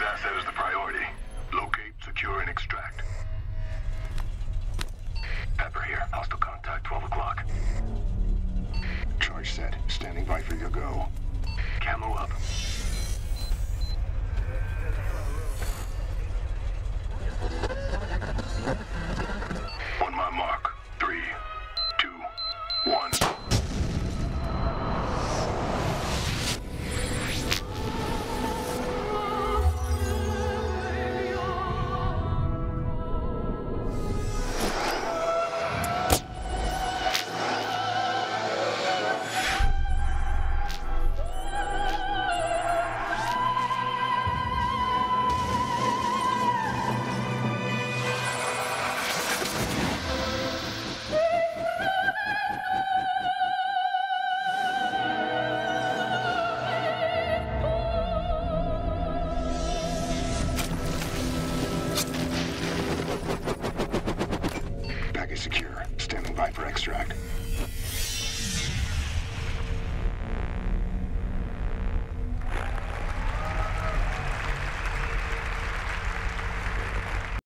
asset is the priority. Locate, secure, and extract. Pepper here. Hostile contact, 12 o'clock. Charge set. Standing by for your go. Camo up. Package secure. Standing by for extract.